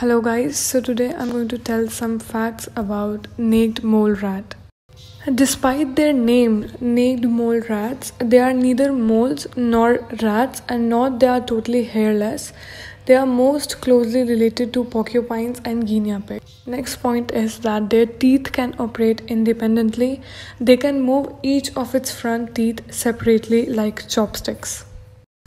Hello guys, so today I'm going to tell some facts about naked mole rat. Despite their name, naked mole rats, they are neither moles nor rats and not they are totally hairless. They are most closely related to porcupines and guinea pigs. Next point is that their teeth can operate independently. They can move each of its front teeth separately like chopsticks.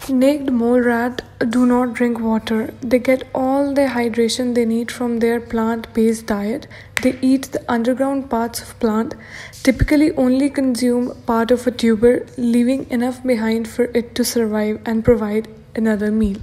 Naked mole rat do not drink water. They get all the hydration they need from their plant-based diet. They eat the underground parts of plant, typically only consume part of a tuber, leaving enough behind for it to survive and provide another meal.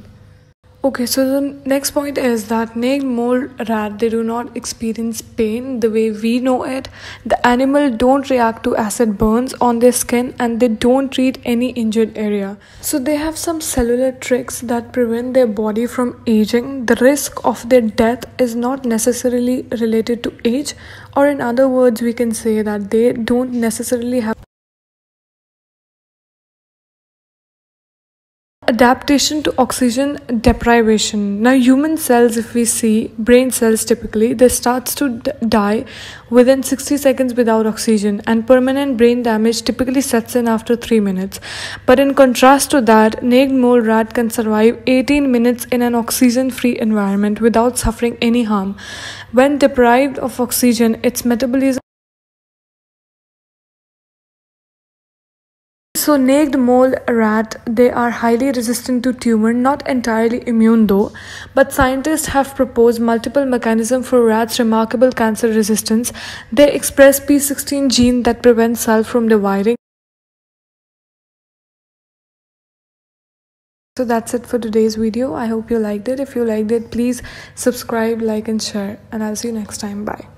Okay, so the next point is that naked mole rat they do not experience pain the way we know it. The animal don't react to acid burns on their skin and they don't treat any injured area. So they have some cellular tricks that prevent their body from aging. The risk of their death is not necessarily related to age or in other words we can say that they don't necessarily have adaptation to oxygen deprivation. Now human cells if we see brain cells typically they starts to die within 60 seconds without oxygen and permanent brain damage typically sets in after 3 minutes. But in contrast to that naked mole rat can survive 18 minutes in an oxygen free environment without suffering any harm. When deprived of oxygen its metabolism So naked mole rat, they are highly resistant to tumor, not entirely immune though, but scientists have proposed multiple mechanisms for rats' remarkable cancer resistance. They express P16 gene that prevents cell from dividing. So that's it for today's video. I hope you liked it. If you liked it, please subscribe, like and share and I'll see you next time. Bye.